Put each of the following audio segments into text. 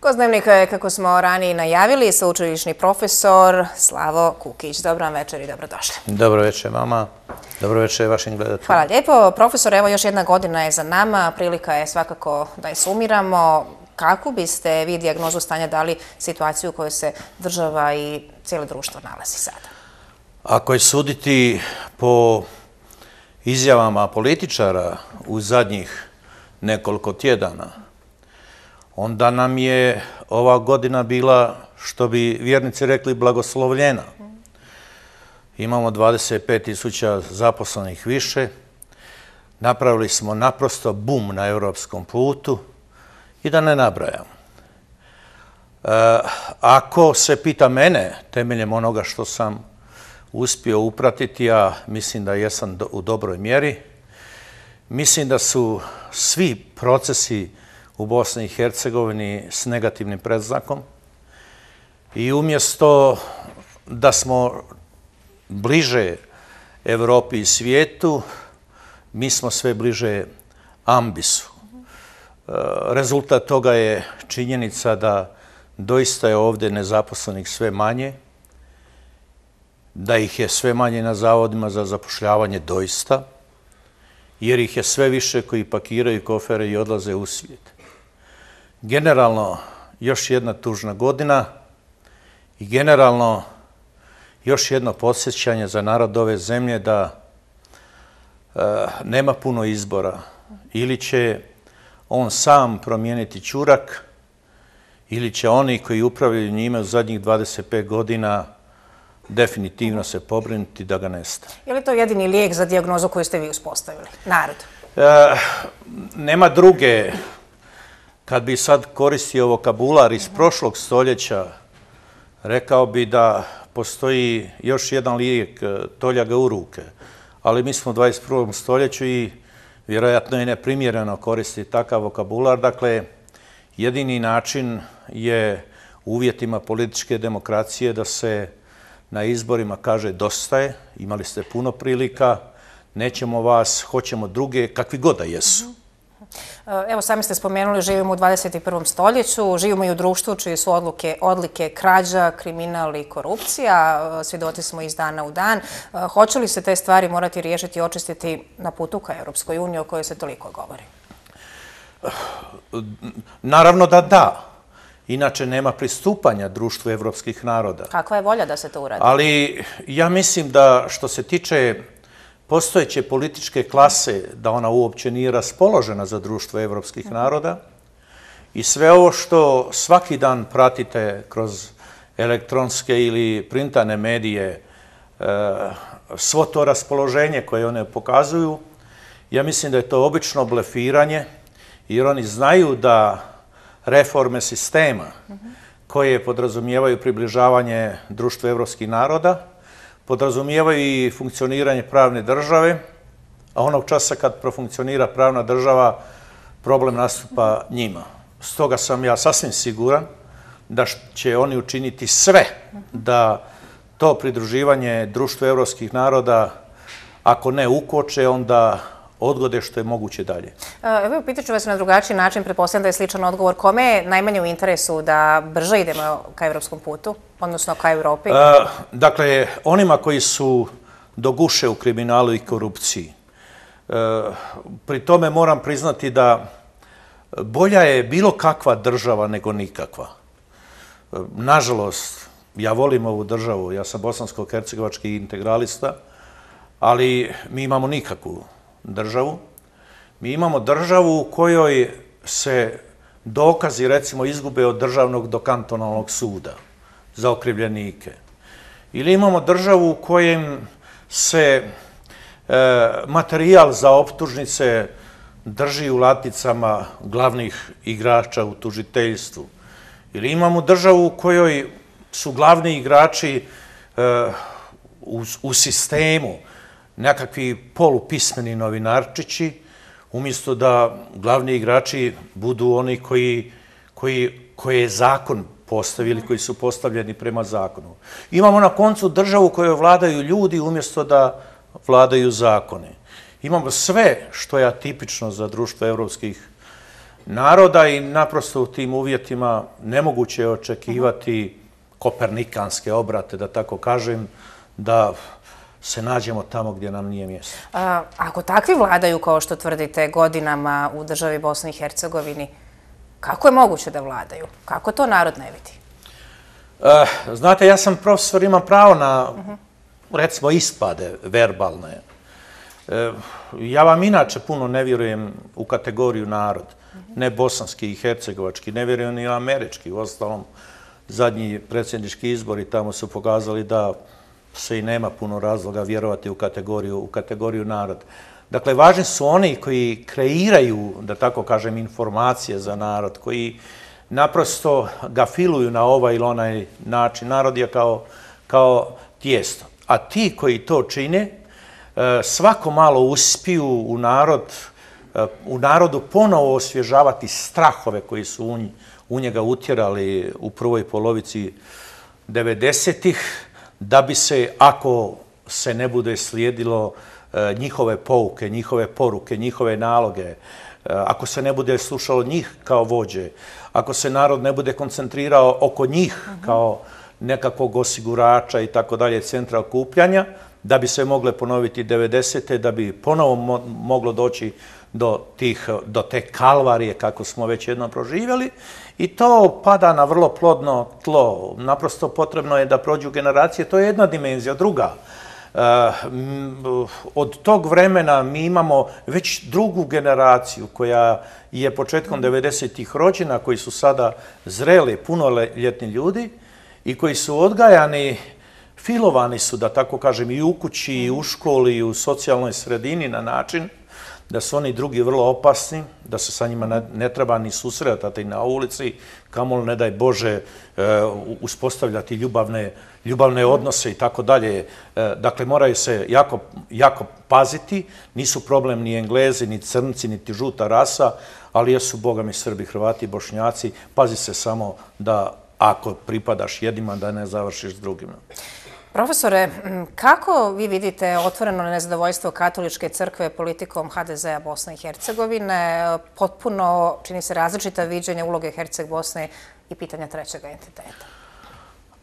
Kozdnevnik je, kako smo ranije najavili, saučilišni profesor Slavo Kukić. Dobro vam večer i dobrodošli. Dobro večer, mama. Dobro večer, vašim gledateljima. Hvala lijepo. Profesor, evo još jedna godina je za nama. Prilika je svakako da je sumiramo. Kako biste vi diagnozu stanja dali situaciju u kojoj se država i cijelo društvo nalazi sada? Ako je suditi po izjavama političara u zadnjih nekoliko tjedana, onda nam je ova godina bila, što bi vjernici rekli, blagoslovljena. Imamo 25.000 zaposlenih više, napravili smo naprosto bum na evropskom putu i da ne nabrajam. E, ako se pita mene, temeljem onoga što sam uspio upratiti, ja mislim da jesam u dobroj mjeri, mislim da su svi procesi u Bosni i Hercegovini s negativnim predznakom i umjesto da smo bliže Evropi i svijetu, mi smo sve bliže ambisu. E, rezultat toga je činjenica da doista je ovdje nezaposlenih sve manje, da ih je sve manje na zavodima za zapošljavanje doista, jer ih je sve više koji pakiraju kofere i odlaze u svijet. Generalno, još jedna tužna godina i generalno još jedno posjećanje za narod ove zemlje da e, nema puno izbora. Ili će on sam promijeniti čurak, ili će oni koji upravljaju njime u zadnjih 25 godina definitivno se pobrinuti da ga nestane. Je li to jedini lijek za diagnozu koju ste vi uspostavili? Narod? E, nema druge kad bi sad koristio vokabular iz prošlog stoljeća, rekao bi da postoji još jedan lijek, e, tolja ga u ruke. Ali mi smo u 21. stoljeću i vjerojatno je neprimjereno koristiti takav vokabular. Dakle, jedini način je u uvjetima političke demokracije da se na izborima kaže dosta je, imali ste puno prilika, nećemo vas, hoćemo druge, kakvi god da jesu. Eh, evo, sami ste spomenuli, živimo u 21. stoljeću, živimo i u društvu čiji su odluke, odlike krađa, kriminal i korupcija. Eh, Svjedoci smo iz dana u dan. Eh, hoće li se te stvari morati riješiti i očistiti na putu ka Europskoj uniji o kojoj se toliko govori? Naravno da da. Inače, nema pristupanja društvu evropskih naroda. Kakva je volja da se to uradi? Ali ja mislim da što se tiče postojeće političke klase, da ona uopće nije raspoložena za društvo evropskih naroda i sve ovo što svaki dan pratite kroz elektronske ili printane medije, e, svo to raspoloženje koje one pokazuju, ja mislim da je to obično blefiranje, jer oni znaju da reforme sistema koje podrazumijevaju približavanje društva evropskih naroda, podrazumijevaju i funkcioniranje pravne države, a onog časa kad profunkcionira pravna država, problem nastupa njima. Stoga sam ja sasvim siguran da će oni učiniti sve da to pridruživanje društva evropskih naroda, ako ne ukoče, onda odgode što je moguće dalje. E, evo, pitaću vas na drugačiji način, pretpostavljam da je sličan odgovor. Kome je najmanje u interesu da brže idemo ka evropskom putu, odnosno ka Evropi? E, dakle, onima koji su do guše u kriminalu i korupciji, e, pri tome moram priznati da bolja je bilo kakva država nego nikakva. Nažalost, ja volim ovu državu, ja sam bosansko-hercegovački integralista, ali mi imamo nikakvu državu. Mi imamo državu u kojoj se dokazi, recimo, izgube od državnog do kantonalnog suda za okrivljenike. Ili imamo državu u kojem se e, materijal za optužnice drži u laticama glavnih igrača u tužiteljstvu. Ili imamo državu u kojoj su glavni igrači e, u, u sistemu, nekakvi polupismeni novinarčići, umjesto da glavni igrači budu oni koji, koji, koji je zakon postavili, koji su postavljeni prema zakonu. Imamo na koncu državu koju vladaju ljudi umjesto da vladaju zakone. Imamo sve što je atipično za društvo evropskih naroda i naprosto u tim uvjetima nemoguće je očekivati kopernikanske obrate, da tako kažem, da se nađemo tamo gdje nam nije mjesto. A, ako takvi vladaju, kao što tvrdite, godinama u državi Bosni i Hercegovini, kako je moguće da vladaju? Kako to narod ne vidi? Uh, znate, ja sam profesor, imam pravo na, recimo, ispade verbalne. Eh, ja vam inače puno ne vjerujem u kategoriju narod. Ne bosanski i hercegovački, ne vjerujem ni američki. U ostalom, zadnji predsjednički izbori tamo su pokazali da se i nema puno razloga vjerovati u kategoriju, u kategoriju narod. Dakle, važni su oni koji kreiraju, da tako kažem, informacije za narod, koji naprosto ga filuju na ovaj ili onaj način. Narod je kao, kao tijesto. A ti koji to čine, e, svako malo uspiju u narod, e, u narodu ponovo osvježavati strahove koji su u njega utjerali u prvoj polovici 90-ih, da bi se, ako se ne bude slijedilo uh, E, njihove pouke, njihove poruke, njihove naloge, e, ako se ne bude slušalo njih kao vođe, ako se narod ne bude koncentrirao oko njih kao nekakvog osigurača i tako dalje, centra okupljanja, da bi se mogle ponoviti 90. da bi ponovo moglo doći do, tih, do te kalvarije kako smo već jednom proživjeli i to pada na vrlo plodno tlo. Naprosto potrebno je da prođu generacije, to je jedna dimenzija, druga. Uh, Eh, od tog vremena mi imamo već drugu generaciju koja je početkom 90-ih rođena, koji su sada zreli, punoljetni ljudi i koji su odgajani, filovani su, da tako kažem, i u kući, i u školi, i u socijalnoj sredini na način da su oni drugi vrlo opasni, da se sa njima ne treba ni susretati na ulici, kamol ne daj Bože e, uspostavljati ljubavne, ljubavne odnose i tako dalje. E, dakle, moraju se jako, jako paziti, nisu problem ni Englezi, ni Crnci, niti žuta rasa, ali jesu bogami Srbi, Hrvati Bošnjaci. Pazi se samo da ako pripadaš jednima, da ne završiš s drugima. Profesore, kako vi vidite otvoreno nezadovoljstvo katoličke crkve politikom HDZ-a Bosne i Hercegovine? Potpuno, čini se, različita viđenja uloge Herceg Bosne i pitanja trećeg entiteta.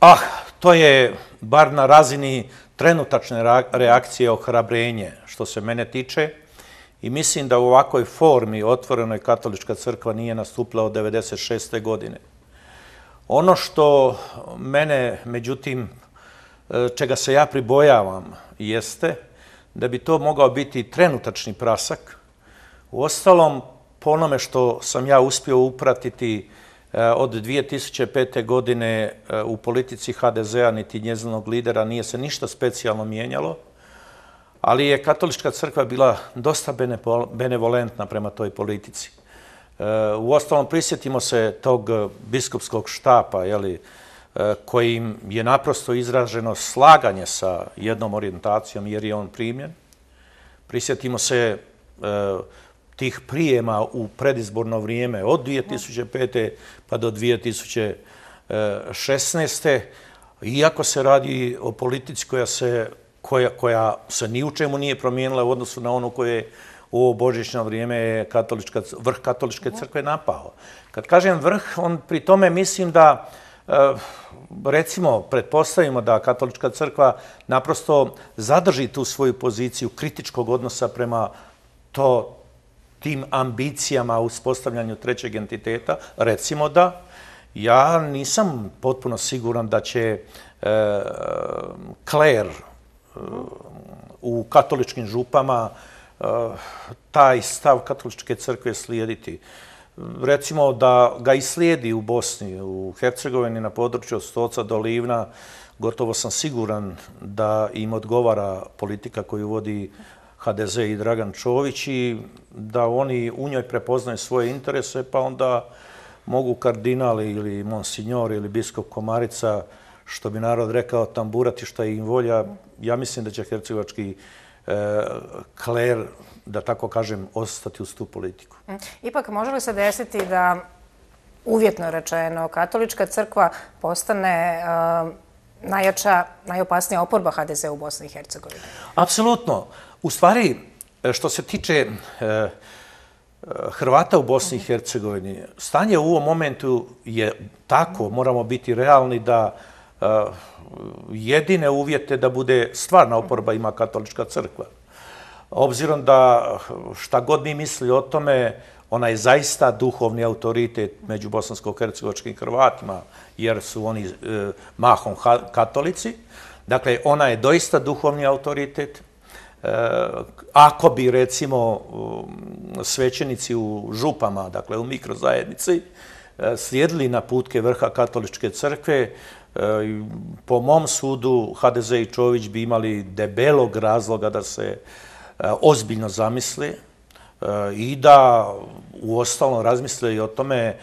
Ah, to je bar na razini trenutačne reakcije ohrabrenje što se mene tiče i mislim da u ovakvoj formi otvorenoj katolička crkva nije nastupila od 96. godine. Ono što mene, međutim, E, čega se ja pribojavam jeste da bi to mogao biti trenutačni prasak. U ostalom, po onome što sam ja uspio upratiti e, od 2005. godine e, u politici HDZ-a niti njezinog lidera nije se ništa specijalno mijenjalo, ali je katolička crkva bila dosta benevolentna prema toj politici. U ostalom, prisjetimo se tog biskupskog štapa, jeli, E, kojim je naprosto izraženo slaganje sa jednom orijentacijom jer je on primjen. Prisjetimo se e, tih prijema u predizborno vrijeme od 2005. pa do 2016. Iako se radi o politici koja se, koja, koja se ni u čemu nije promijenila u odnosu na ono koje je u ovo božićno vrijeme katolička, vrh katoličke crkve napao. Kad kažem vrh, on pri tome mislim da uh, Eh, recimo, pretpostavimo da katolička crkva naprosto zadrži tu svoju poziciju kritičkog odnosa prema to tim ambicijama u uspostavljanju trećeg entiteta, recimo da, ja nisam potpuno siguran da će e, kler e, u katoličkim župama e, taj stav katoličke crkve slijediti recimo da ga islijedi u Bosni, u Hercegovini, na području od Stoca do Livna, gotovo sam siguran da im odgovara politika koju vodi HDZ i Dragan Čović i da oni u njoj prepoznaju svoje interese, pa onda mogu kardinali ili monsignor ili biskop Komarica, što bi narod rekao, tamburati šta im volja. Ja mislim da će hercegovački e, kler da tako kažem, ostati uz tu politiku. Mm. Ipak, može li se desiti da, uvjetno rečeno, katolička crkva postane uh, najjača, najopasnija oporba HDZ u Bosni i Hercegovini? Apsolutno. U stvari, što se tiče uh, Hrvata u Bosni i Hercegovini. Stanje u ovom momentu je tako, moramo biti realni da uh, jedine uvjete da bude stvarna oporba ima katolička crkva. Obzirom da šta god mi misli o tome, ona je zaista duhovni autoritet među bosansko-hercegovačkim Hrvatima, jer su oni uh, mahom katolici. Dakle, ona je doista duhovni autoritet. E, ako bi, recimo, svećenici u župama, dakle u mikrozajednici, e, slijedili na putke vrha katoličke crkve, e, po mom sudu HDZ i Čović bi imali debelog razloga da se E, ozbiljno zamisli e, i da u ostalom razmisle i o tome e,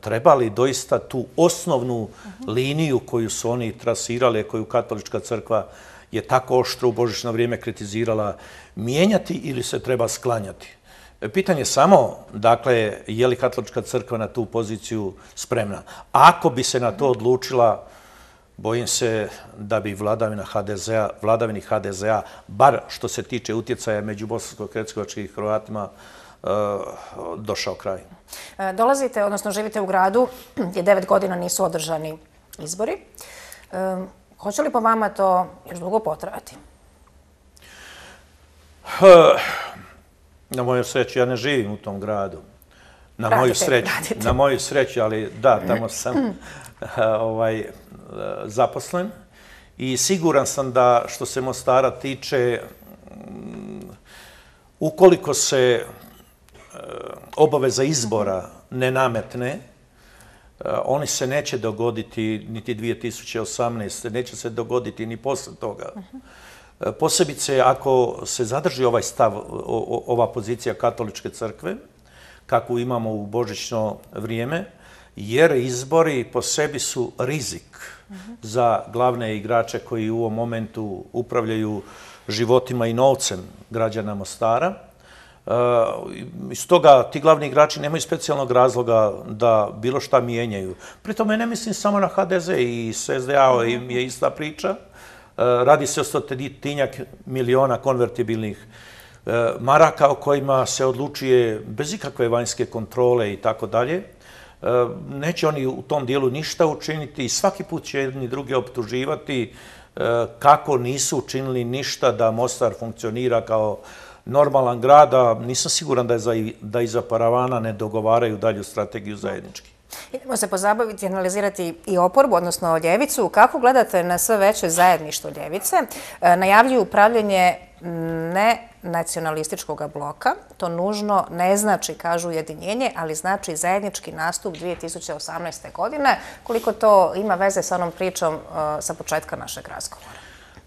trebali doista tu osnovnu liniju koju su oni trasirali, koju katolička crkva je tako oštro u božićno vrijeme kritizirala mijenjati ili se treba sklanjati. Pitanje je samo, dakle, je li katolička crkva na tu poziciju spremna? Ako bi se na to odlučila, bojim se da bi vladavina HDZ-a, vladavini HDZ-a, bar što se tiče utjecaja među bosansko-kretskovačkih Hrvatima, uh, došao kraj. E, dolazite, odnosno živite u gradu gdje devet godina nisu održani izbori. Um, Hoće li po vama to još dugo potrati? Na moju sreću, ja ne živim u tom gradu. Na moju sreću, na moju sreću, ali da, tamo sam ovaj, e, zaposlen. I siguran sam da što se Mostara tiče, mm, ukoliko se e, obaveza izbora ne nametne, e, oni se neće dogoditi niti 2018. Neće se dogoditi ni posle toga. Posebice ako se zadrži ovaj stav, ova pozicija katoličke crkve, kako imamo u božićno vrijeme, jer izbori po sebi su rizik za glavne igrače koji u ovom momentu upravljaju životima i novcem građana Mostara. Uh, iz toga ti glavni igrači nemaju specijalnog razloga da bilo šta mijenjaju. Pri tome ne mislim samo na HDZ i SSDA im je ista priča. Uh, radi se o stotinjak miliona konvertibilnih uh, maraka o kojima se odlučuje bez ikakve vanjske kontrole i tako dalje. Eh, neće oni u tom dijelu ništa učiniti i svaki put će jedni druge optuživati eh, kako nisu učinili ništa da Mostar funkcionira kao normalan grad, a nisam siguran da, je za, da iza paravana ne dogovaraju dalju strategiju zajednički. Idemo se pozabaviti i analizirati i oporbu, odnosno Ljevicu. Kako gledate na sve veće zajedništvo Ljevice? Eh, najavljuju upravljanje ne nacionalističkog bloka. To nužno ne znači, kažu, ujedinjenje, ali znači zajednički nastup 2018. godine. Koliko to ima veze sa onom pričom e, sa početka našeg razgovora?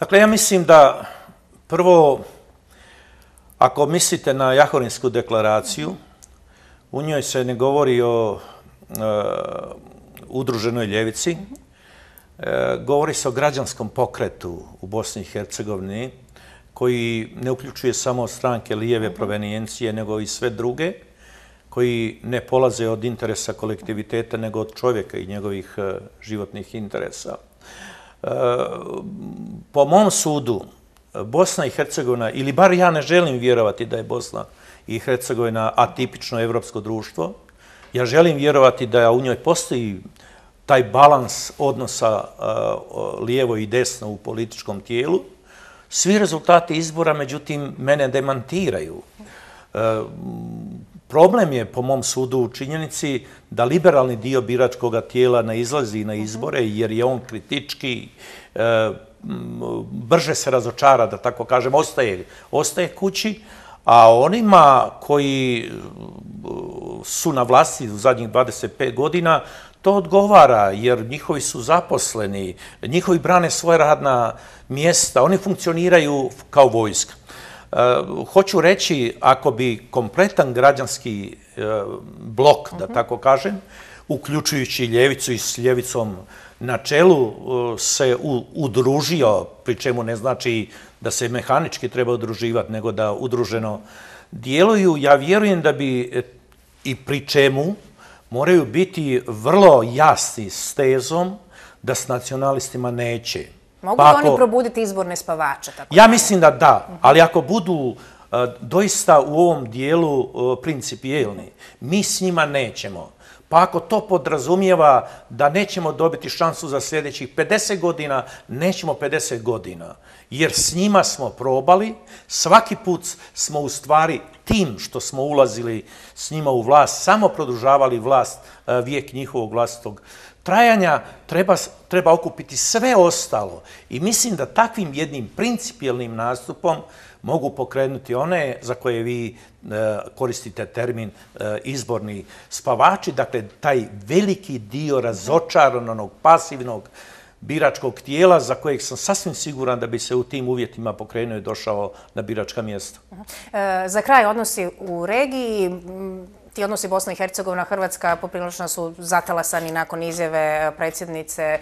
Dakle, ja mislim da prvo Ako mislite na Jahorinsku deklaraciju, u njoj se ne govori o e, udruženoj ljevici, e, govori se o građanskom pokretu u Bosni i Hercegovini, koji ne uključuje samo stranke lijeve provenijencije, nego i sve druge, koji ne polaze od interesa kolektiviteta, nego od čovjeka i njegovih e, životnih interesa. E, po mom sudu, Bosna i Hercegovina, ili bar ja ne želim vjerovati da je Bosna i Hercegovina atipično evropsko društvo, ja želim vjerovati da u njoj postoji taj balans odnosa lijevo i desno u političkom tijelu. Svi rezultati izbora, međutim, mene demantiraju. E, problem je, po mom sudu, u činjenici da liberalni dio biračkog tijela ne izlazi na izbore, jer je on kritički, e, brže se razočara, da tako kažem, ostaje, ostaje kući, a onima koji su na vlasti u zadnjih 25 godina, to odgovara, jer njihovi su zaposleni, njihovi brane svoje radna mjesta, oni funkcioniraju kao vojska. E, hoću reći, ako bi kompletan građanski e, blok, da tako kažem, uključujući ljevicu i s ljevicom na čelu uh, se udružio, pri čemu ne znači da se mehanički treba udruživati, nego da udruženo djeluju, ja vjerujem da bi e, i pri čemu moraju biti vrlo jasni s tezom da s nacionalistima neće. Mogu pa li oni probuditi izborne spavače? Tako ja mislim da da, ali ako budu doista u ovom dijelu principijelni. Mi s njima nećemo. Pa ako to podrazumijeva da nećemo dobiti šansu za sljedećih 50 godina, nećemo 50 godina. Jer s njima smo probali, svaki put smo u stvari tim što smo ulazili s njima u vlast, samo produžavali vlast e, vijek njihovog vlastog trajanja, treba, treba okupiti sve ostalo. I mislim da takvim jednim principijelnim nastupom mogu pokrenuti one za koje vi e, koristite termin e, izborni spavači, dakle taj veliki dio razočaranog, pasivnog biračkog tijela za kojeg sam sasvim siguran da bi se u tim uvjetima pokrenuo i došao na biračka mjesta. E, za kraj odnosi u regiji, ti odnosi Bosna i Hercegovina, Hrvatska poprilično su zatalasani nakon izjave e, predsjednice e,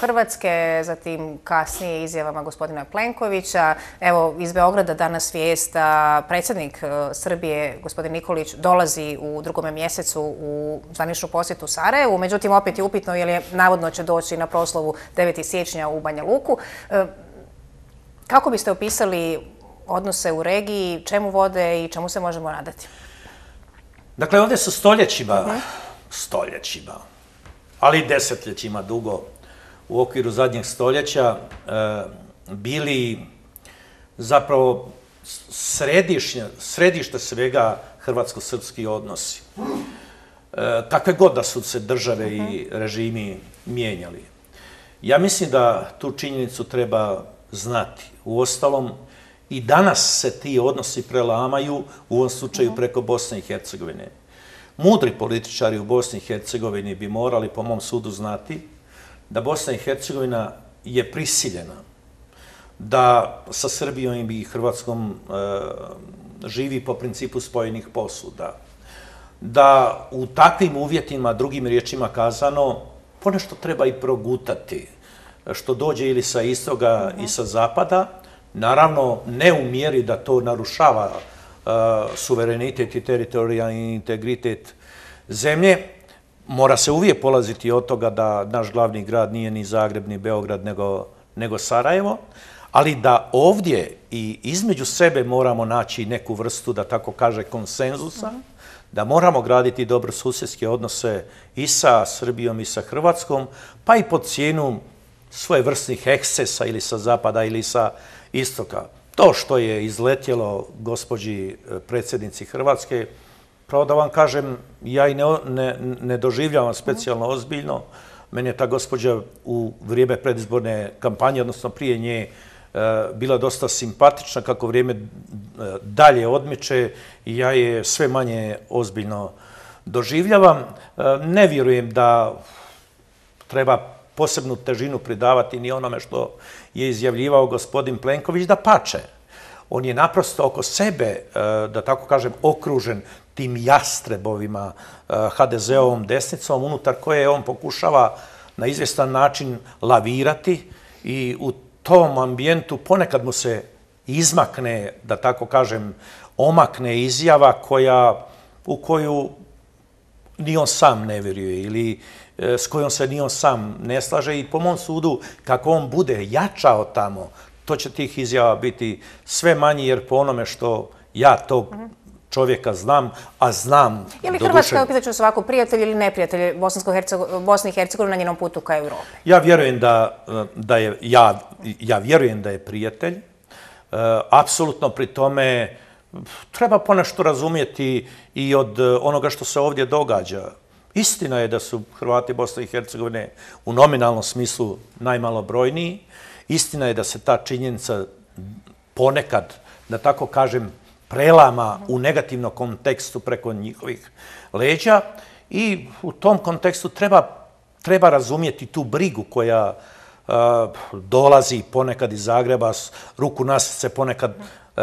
Hrvatske, zatim kasnije izjavama gospodina Plenkovića. Evo, iz Beograda danas vijest da predsjednik e, Srbije, gospodin Nikolić, dolazi u drugome mjesecu u zvaničnu posjetu Sarajevu. Međutim, opet je upitno je navodno će doći na proslovu 9. siječnja u Banja Luku. Kako biste opisali odnose u regiji, čemu vode i čemu se možemo nadati? Dakle, ovdje su stoljećima, stoljećima, ali i desetljećima dugo u okviru zadnjeg stoljeća e, bili zapravo središnje, središte svega hrvatsko-srpski odnosi. E, kakve god da su se države i režimi mijenjali. Ja mislim da tu činjenicu treba znati. U ostalom, I danas se ti odnosi prelamaju, u ovom slučaju mhm. preko Bosne i Hercegovine. Mudri političari u Bosni i Hercegovini bi morali, po mom sudu, znati da Bosna i Hercegovina je prisiljena da sa Srbijom i Hrvatskom e, živi po principu spojenih posuda. Da u takvim uvjetima, drugim riječima kazano, ponešto treba i progutati što dođe ili sa istoga i sa zapada, Naravno, ne u mjeri da to narušava uh, suverenitet i teritorijalni integritet zemlje, mora se uvijek polaziti od toga da naš glavni grad nije ni Zagreb, ni Beograd, nego, nego Sarajevo, ali da ovdje i između sebe moramo naći neku vrstu, da tako kaže, konsenzusa, da moramo graditi dobro susjedske odnose i sa Srbijom i sa Hrvatskom, pa i pod cijenu svoje vrstnih ekscesa ili sa Zapada ili sa istoka. To što je izletjelo gospođi e, predsjednici Hrvatske, pravo da vam kažem, ja i ne, ne, ne doživljavam specijalno ozbiljno. Meni je ta gospođa u vrijeme predizborne kampanje, odnosno prije nje, e, bila dosta simpatična kako vrijeme e, dalje odmiče i ja je sve manje ozbiljno doživljavam. Ne vjerujem da treba posebnu težinu pridavati ni onome što je izjavljivao gospodin Plenković da pače. On je naprosto oko sebe, e, da tako kažem, okružen tim jastrebovima e, HDZ-ovom desnicom, unutar koje on pokušava na izvjestan način lavirati i u tom ambijentu ponekad mu se izmakne, da tako kažem, omakne izjava koja, u koju ni on sam ne vjeruje ili uh, s kojom se ni on sam ne slaže i po mom sudu, kako on bude jačao tamo, to će tih izjava biti sve manji, jer po onome što ja tog čovjeka znam, a znam... Je li Hrvatska, duše... pitaću svako, prijatelj ili neprijatelj Bosni i Hercegovine na njenom putu ka Evropi? Ja vjerujem da, da je, ja, ja vjerujem da je prijatelj. E, apsolutno pri tome treba ponešto razumijeti i od onoga što se ovdje događa. Istina je da su Hrvati Bosne i Hercegovine u nominalnom smislu najmalobrojniji. Istina je da se ta činjenica ponekad, da tako kažem, prelama u negativnom kontekstu preko njihovih leđa i u tom kontekstu treba, treba razumijeti tu brigu koja uh, dolazi ponekad iz Zagreba, ruku nas se ponekad uh,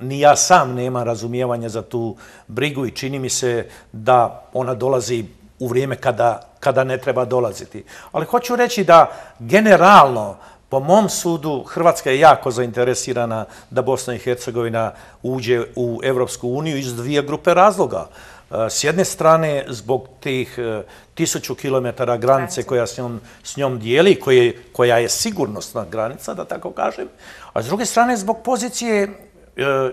ni ja sam nema razumijevanja za tu brigu i čini mi se da ona dolazi u vrijeme kada, kada ne treba dolaziti. Ali hoću reći da generalno, po mom sudu, Hrvatska je jako zainteresirana da Bosna i Hercegovina uđe u Evropsku uniju iz dvije grupe razloga. E, s jedne strane, zbog tih e, tisuću kilometara granice koja s njom, s njom dijeli, koje, koja je sigurnosna granica, da tako kažem, a s druge strane, zbog pozicije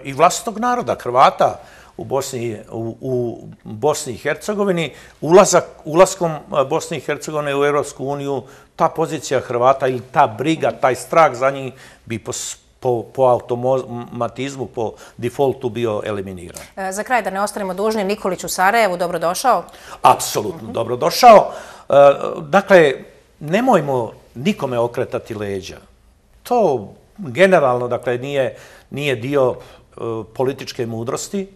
i vlastnog naroda, Hrvata u Bosni, u, u Bosni i Hercegovini, ulazak, ulaskom Bosne i Hercegovine u Europsku uniju, ta pozicija Hrvata ili ta briga, taj strah za njih bi po, po, po automatizmu, po defaultu bio eliminiran. E, za kraj, da ne ostanemo dužni, Nikolić u Sarajevu, dobrodošao? Apsolutno, mm -hmm. dobrodošao. E, dakle, nemojmo nikome okretati leđa. To generalno, dakle, nije, nije dio e, političke mudrosti.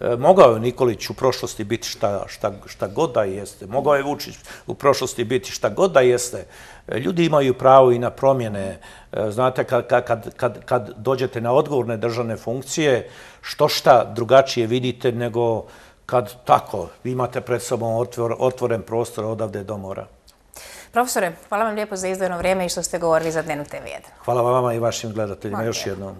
E, mogao je Nikolić u prošlosti biti šta, šta, šta god da jeste. Mogao je Vučić u prošlosti biti šta god da jeste. E, ljudi imaju pravo i na promjene. E, znate, kad, kad, kad, kad dođete na odgovorne državne funkcije, što šta drugačije vidite nego kad tako imate pred sobom otvor, otvoren prostor odavde do mora. Profesore, hvala vam lijepo za izdvojeno vrijeme i što ste govorili za Dnevnu TV1. Hvala vama i vašim gledateljima još jednom.